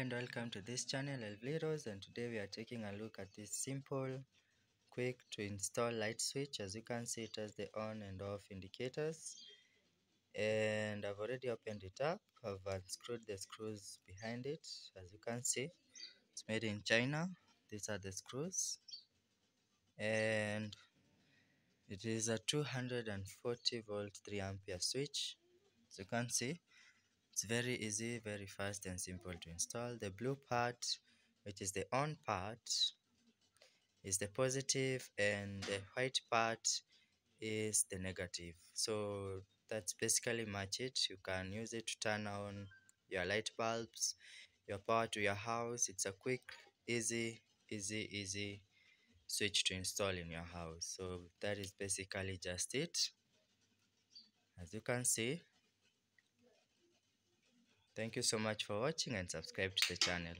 and welcome to this channel LV Rose and today we are taking a look at this simple quick to install light switch. As you can see it has the on and off indicators. And I've already opened it up. I've unscrewed the screws behind it. As you can see it's made in China. These are the screws. And it is a 240 volt 3 ampere switch. As you can see it's very easy very fast and simple to install. The blue part which is the on part is the positive and the white part is the negative. So that's basically match it. You can use it to turn on your light bulbs your power to your house. It's a quick easy easy easy switch to install in your house. So that is basically just it. As you can see Thank you so much for watching and subscribe to the channel.